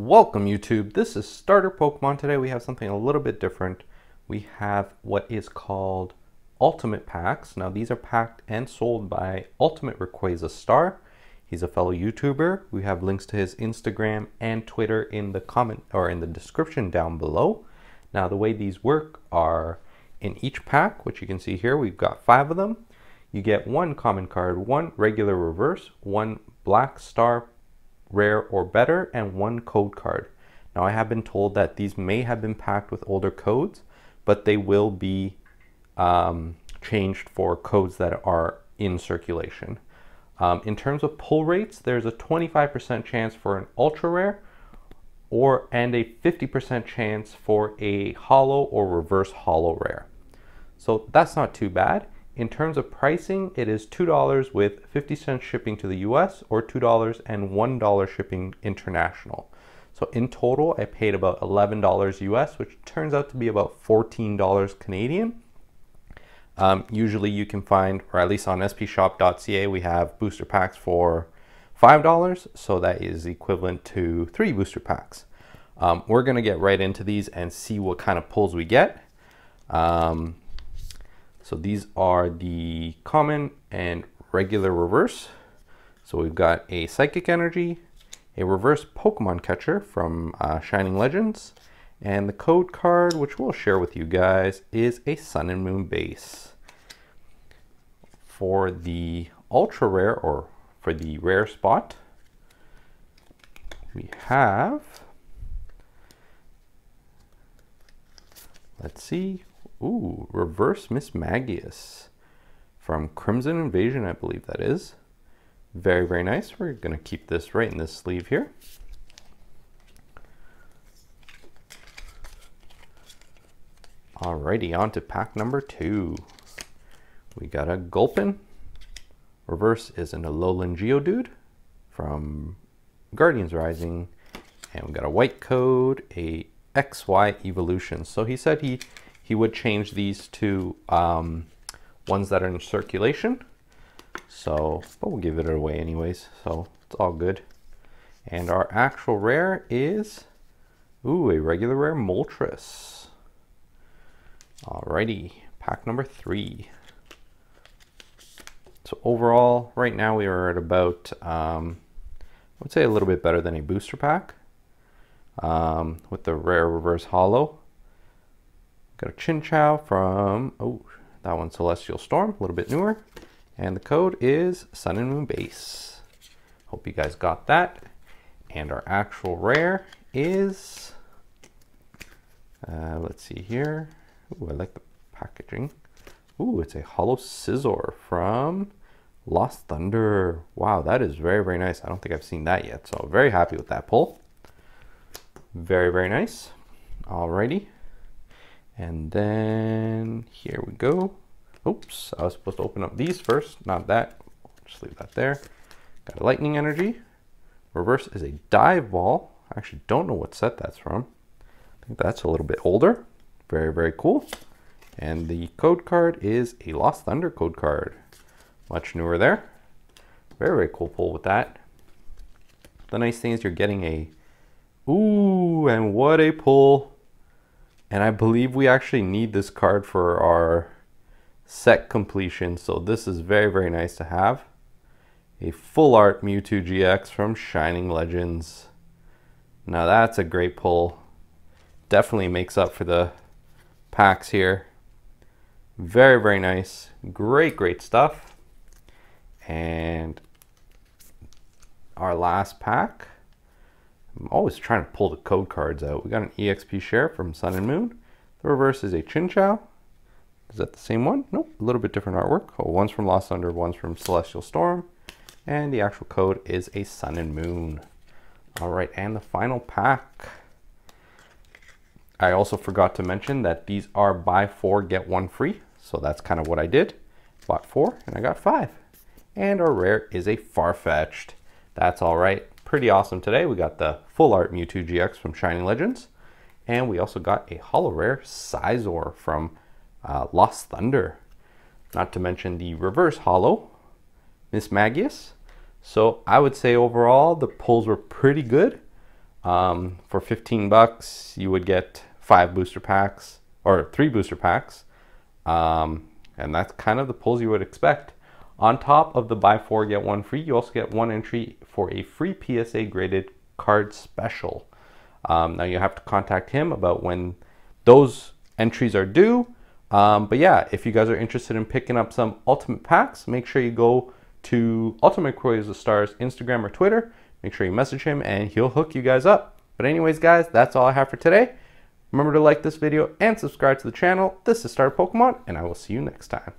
Welcome YouTube, this is Starter Pokemon. Today we have something a little bit different. We have what is called Ultimate Packs. Now these are packed and sold by Ultimate Rayquaza Star. He's a fellow YouTuber. We have links to his Instagram and Twitter in the comment or in the description down below. Now the way these work are in each pack, which you can see here, we've got five of them. You get one common card, one regular reverse, one black star rare or better, and one code card. Now I have been told that these may have been packed with older codes, but they will be um, changed for codes that are in circulation. Um, in terms of pull rates, there's a 25% chance for an ultra rare or and a 50% chance for a holo or reverse holo rare. So that's not too bad. In terms of pricing, it is $2 with 50 cents shipping to the US or $2 and $1 shipping international. So in total, I paid about $11 US, which turns out to be about $14 Canadian. Um, usually you can find, or at least on spshop.ca, we have booster packs for $5. So that is equivalent to three booster packs. Um, we're going to get right into these and see what kind of pulls we get. Um, so these are the common and regular reverse. So we've got a Psychic Energy, a reverse Pokemon Catcher from uh, Shining Legends, and the code card, which we'll share with you guys, is a Sun and Moon base. For the ultra rare, or for the rare spot, we have, let's see, Ooh, reverse Mismagius from Crimson Invasion, I believe that is. Very, very nice. We're going to keep this right in this sleeve here. Alrighty, on to pack number two. We got a Gulpin. Reverse is an Alolan Geodude from Guardians Rising. And we got a white code, a XY evolution. So he said he he would change these to um, ones that are in circulation. So, but we'll give it away anyways, so it's all good. And our actual rare is, ooh, a regular rare Moltres. Alrighty, pack number three. So overall, right now we are at about, um, I would say a little bit better than a booster pack um, with the rare reverse holo. Got a Chinchou from, oh, that one's Celestial Storm, a little bit newer. And the code is Sun and Moon Base. Hope you guys got that. And our actual rare is, uh, let's see here. Ooh, I like the packaging. Ooh, it's a Holo Scizor from Lost Thunder. Wow, that is very, very nice. I don't think I've seen that yet, so very happy with that pull. Very, very nice. Alrighty. And then here we go. Oops, I was supposed to open up these first, not that. Just leave that there. Got a lightning energy. Reverse is a dive ball. I actually don't know what set that's from. I think that's a little bit older. Very, very cool. And the code card is a Lost Thunder code card. Much newer there. Very, very cool pull with that. The nice thing is you're getting a, ooh, and what a pull. And I believe we actually need this card for our set completion. So this is very, very nice to have. A full art Mewtwo GX from Shining Legends. Now that's a great pull. Definitely makes up for the packs here. Very, very nice. Great, great stuff. And our last pack. I'm always trying to pull the code cards out. We got an EXP share from Sun and Moon. The reverse is a Chinchou. Is that the same one? Nope, a little bit different artwork. Oh, one's from Lost Thunder, one's from Celestial Storm. And the actual code is a Sun and Moon. All right, and the final pack. I also forgot to mention that these are buy four, get one free. So that's kind of what I did. Bought four and I got five. And our rare is a Farfetch'd. That's all right pretty awesome today. We got the full art Mewtwo GX from Shining Legends. And we also got a holo rare Scizor from uh, Lost Thunder. Not to mention the reverse holo, Miss Magius. So I would say overall the pulls were pretty good. Um, for 15 bucks, you would get five booster packs or three booster packs. Um, and that's kind of the pulls you would expect. On top of the buy four, get one free, you also get one entry for a free PSA graded card special. Um, now you have to contact him about when those entries are due. Um, but yeah, if you guys are interested in picking up some ultimate packs, make sure you go to Ultimate Rayquaza Star's Instagram or Twitter. Make sure you message him and he'll hook you guys up. But anyways, guys, that's all I have for today. Remember to like this video and subscribe to the channel. This is Star Pokemon, and I will see you next time.